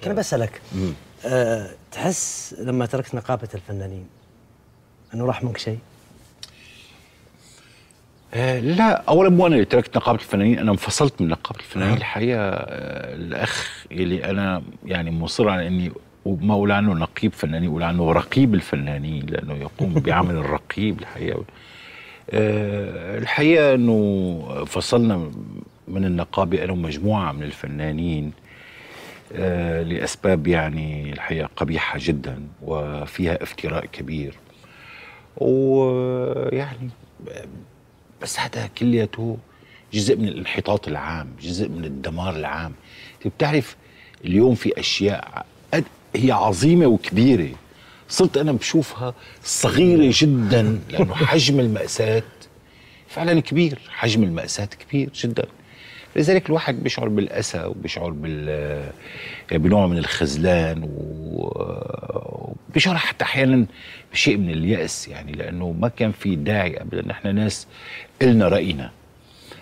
لكن بسالك أه تحس لما تركت نقابة الفنانين إنه راح منك شيء؟ آه لا اولا مو أنا اللي تركت نقابة الفنانين أنا انفصلت من نقابة الفنانين. الحقيقة آه الأخ اللي أنا يعني مصر على إني ما أقول عنه نقيب فنانين أقول عنه رقيب الفنانين لأنه يقوم بعمل الرقيب الحقيقة. آه الحقيقة إنه فصلنا من النقابة أنا ومجموعة من الفنانين. آه لأسباب يعني الحقيقة قبيحة جدا وفيها افتراء كبير. ويعني بس هذا كلياته جزء من الانحطاط العام جزء من الدمار العام. انت بتعرف اليوم في أشياء هي عظيمة وكبيرة. صرت أنا بشوفها صغيرة جدا لأنه حجم المأساة فعلا كبير حجم المأساة كبير جدا. لذلك الواحد بيشعر بالأسى وبيشعر بال بنوع من الخذلان وبيشعر حتى أحيانا بشيء من اليأس يعني لأنه ما كان في داعي ابدا. نحن ناس النا رأينا.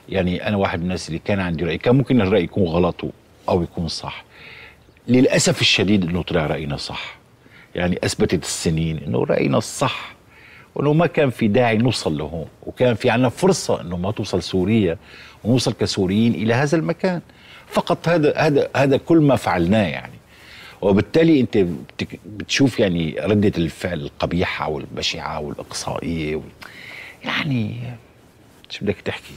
يعني أنا واحد من الناس اللي كان عندي رأي كان ممكن الرأي يكون غلط أو يكون صح. للأسف الشديد إنه طلع رأينا صح. يعني أثبتت السنين إنه رأينا الصح وانه ما كان في داعي نوصل لهون وكان في عنا فرصة إنه ما توصل سوريا ونوصل كسوريين إلى هذا المكان. فقط هذا هذا هذا كل ما فعلناه يعني. وبالتالي أنت بتشوف يعني ردة الفعل القبيحة والبشعه والإقصائية يعني شو بدك تحكي؟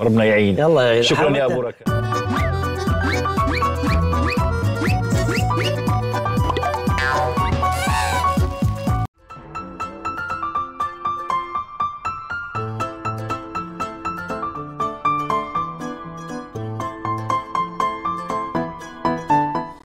ربنا يعين يلا شكرا يا أبو ركب